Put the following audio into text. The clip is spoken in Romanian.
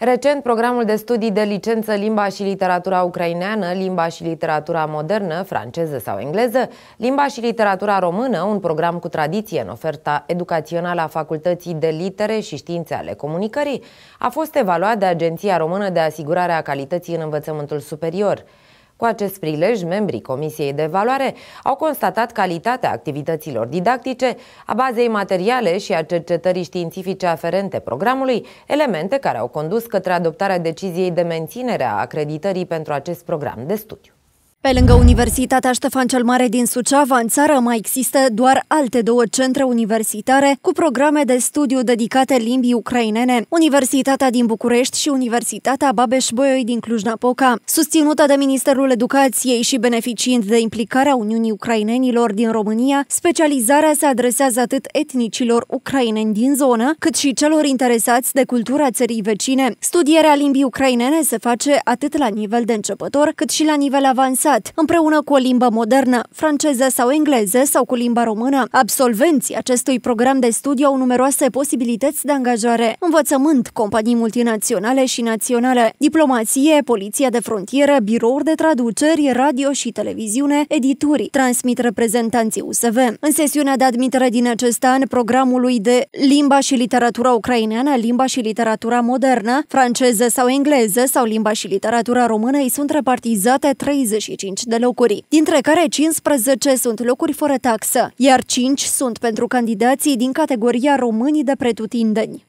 Recent, programul de studii de licență limba și literatura ucraineană, limba și literatura modernă, franceză sau engleză, limba și literatura română, un program cu tradiție în oferta educațională a Facultății de Litere și Științe ale Comunicării, a fost evaluat de Agenția Română de Asigurare a Calității în Învățământul Superior. Cu acest prilej, membrii Comisiei de Evaluare au constatat calitatea activităților didactice, a bazei materiale și a cercetării științifice aferente programului, elemente care au condus către adoptarea deciziei de menținere a acreditării pentru acest program de studiu. Pe lângă Universitatea Ștefan cel Mare din Suceava, în țară mai există doar alte două centre universitare cu programe de studiu dedicate limbii ucrainene, Universitatea din București și Universitatea Babeș-Bolyai din Cluj-Napoca. Susținută de Ministerul Educației și beneficiind de implicarea Uniunii Ucrainenilor din România, specializarea se adresează atât etnicilor ucraineni din zonă, cât și celor interesați de cultura țării vecine. Studierea limbii ucrainene se face atât la nivel de începător, cât și la nivel avansat învățat, împreună cu o limbă modernă, franceză sau engleză sau cu limba română. Absolvenții acestui program de studiu au numeroase posibilități de angajare, învățământ, companii multinaționale și naționale, diplomație, poliția de frontieră, birouri de traduceri, radio și televiziune, edituri, transmit reprezentanții USV. În sesiunea de admitere din acest an, programului de limba și literatura ucraineană, limba și literatura modernă, franceză sau engleză sau limba și literatura română îi sunt repartizate 35 25 de locuri, dintre care 15 sunt locuri fără taxă, iar 5 sunt pentru candidații din categoria românii de pretutindeni.